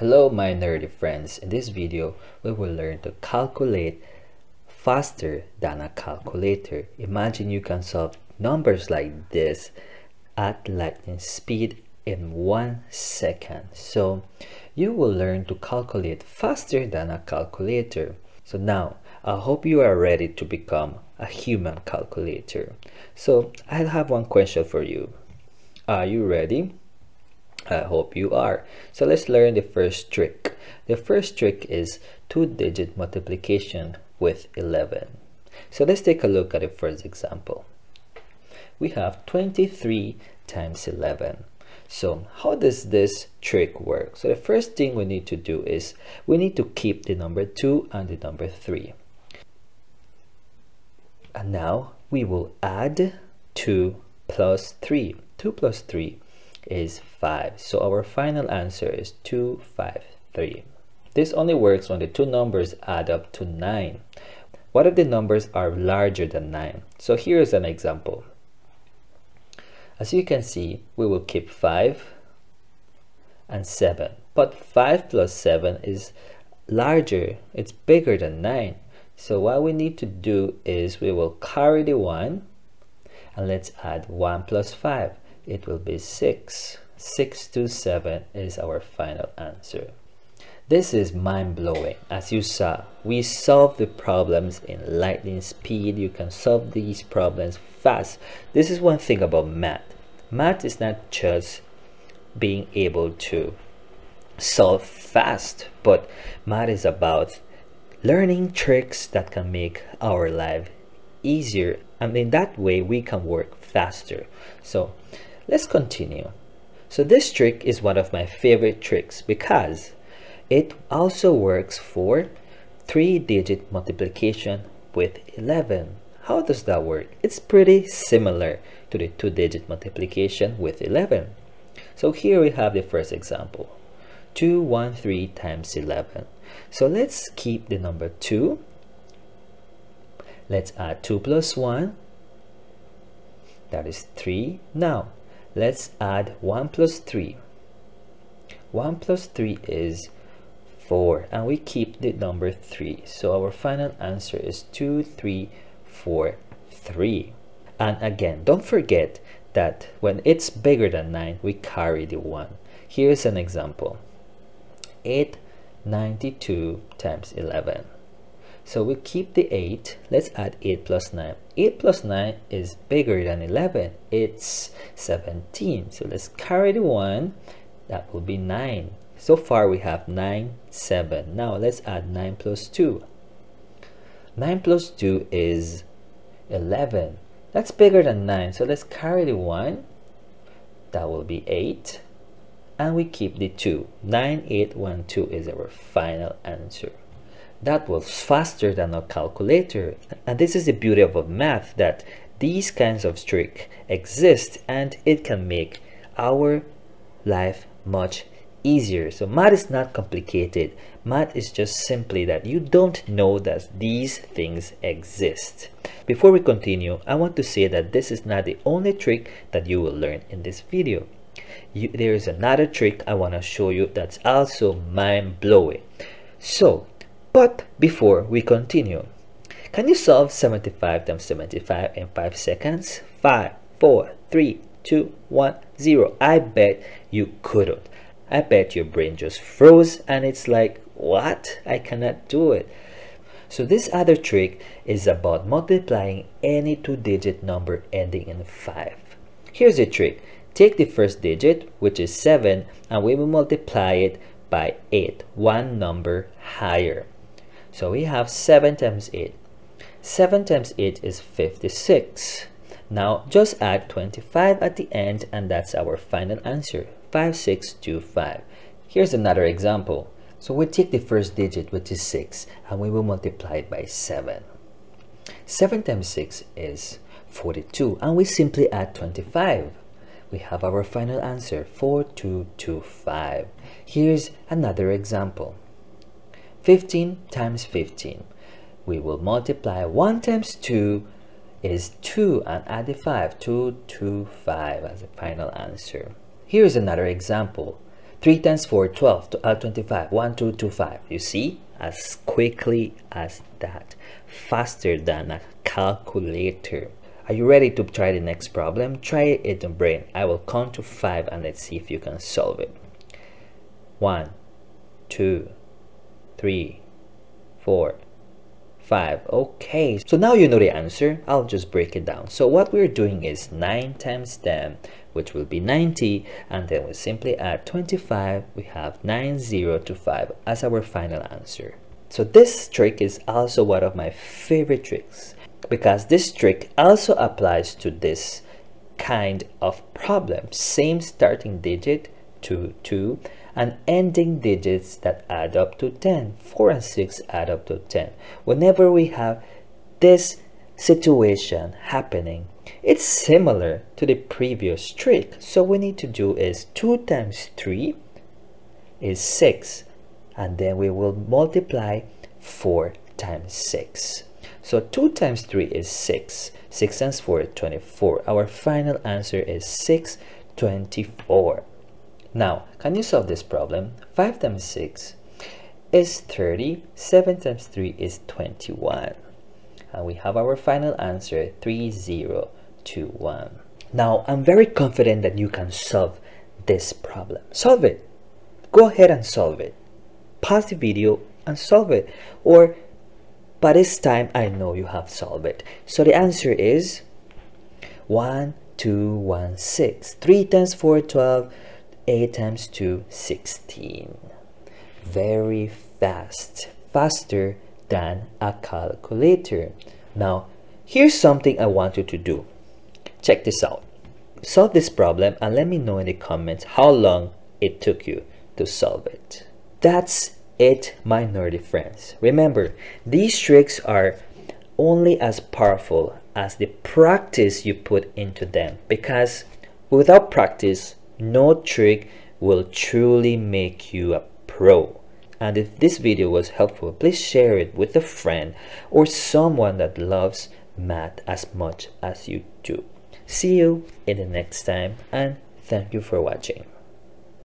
Hello my nerdy friends, in this video we will learn to calculate faster than a calculator. Imagine you can solve numbers like this at lightning speed in one second. So you will learn to calculate faster than a calculator. So now I hope you are ready to become a human calculator. So I have one question for you. Are you ready? I hope you are. So let's learn the first trick. The first trick is two-digit multiplication with 11. So let's take a look at the first example. We have 23 times 11. So how does this trick work? So the first thing we need to do is we need to keep the number 2 and the number 3. And now we will add 2 plus 3. 2 plus 3 is 5. So our final answer is 253. This only works when the two numbers add up to 9. What if the numbers are larger than 9? So here's an example. As you can see, we will keep 5 and 7. But 5 plus 7 is larger, it's bigger than 9. So what we need to do is we will carry the 1 and let's add 1 plus 5 it will be 6. 6 to 7 is our final answer. This is mind-blowing. As you saw, we solve the problems in lightning speed. You can solve these problems fast. This is one thing about math. Math is not just being able to solve fast, but math is about learning tricks that can make our life easier. And in that way, we can work faster. So Let's continue. So this trick is one of my favorite tricks because it also works for three-digit multiplication with 11. How does that work? It's pretty similar to the two-digit multiplication with 11. So here we have the first example. 213 times 11. So let's keep the number 2. Let's add 2 plus 1. That is 3. Now, Let's add 1 plus 3. 1 plus 3 is 4 and we keep the number 3. So our final answer is 2, 3, 4, 3. And again, don't forget that when it's bigger than 9, we carry the 1. Here's an example. 892 times 11. So we keep the 8. Let's add 8 plus 9. 8 plus 9 is bigger than 11. It's 17. So let's carry the 1. That will be 9. So far we have 9, 7. Now let's add 9 plus 2. 9 plus 2 is 11. That's bigger than 9. So let's carry the 1. That will be 8. And we keep the 2. 9, 8, 1, 2 is our final answer that was faster than a calculator. And this is the beauty of math that these kinds of tricks exist and it can make our life much easier. So math is not complicated. Math is just simply that you don't know that these things exist. Before we continue, I want to say that this is not the only trick that you will learn in this video. You, there is another trick I want to show you that's also mind-blowing. So but before we continue, can you solve 75 times 75 in 5 seconds? 5, 4, 3, 2, 1, 0. I bet you couldn't. I bet your brain just froze and it's like, what? I cannot do it. So this other trick is about multiplying any two-digit number ending in 5. Here's the trick. Take the first digit, which is 7, and we will multiply it by 8, one number higher. So we have 7 times 8. 7 times 8 is 56. Now just add 25 at the end and that's our final answer, 5625. Here's another example. So we take the first digit which is 6 and we will multiply it by 7. 7 times 6 is 42 and we simply add 25. We have our final answer, 4225. Here's another example. 15 times 15. We will multiply 1 times 2 is 2 and add the 5, 2, 2, 5 as a final answer. Here is another example. 3 times 4 12 to add uh, 25 1 2 2 5 you see? As quickly as that. Faster than a calculator. Are you ready to try the next problem? Try it in brain. I will count to 5 and let's see if you can solve it. One, two, three, four, five. okay so now you know the answer. I'll just break it down. So what we're doing is 9 times 10 which will be 90 and then we simply add 25 we have 9, 0 to 5 as our final answer. So this trick is also one of my favorite tricks because this trick also applies to this kind of problem. Same starting digit 2 2 and ending digits that add up to 10 4 and 6 add up to 10 whenever we have this situation happening it's similar to the previous trick. So we need to do is 2 times 3 is 6. And then we will multiply 4 times 6. So 2 times 3 is 6. 6 times 4 is 24. Our final answer is 624. Now, can you solve this problem? 5 times 6 is 30. 7 times 3 is 21. And we have our final answer 30 two, one. Now, I'm very confident that you can solve this problem. Solve it. Go ahead and solve it. Pause the video and solve it. Or by this time, I know you have solved it. So the answer is 1, 2, 1, 6. 3 times 4, 12. 8 times 2, 16. Very fast. Faster than a calculator. Now, here's something I want you to do. Check this out. Solve this problem and let me know in the comments how long it took you to solve it. That's it, my nerdy friends. Remember, these tricks are only as powerful as the practice you put into them because without practice, no trick will truly make you a pro. And if this video was helpful, please share it with a friend or someone that loves math as much as you do. See you in the next time and thank you for watching.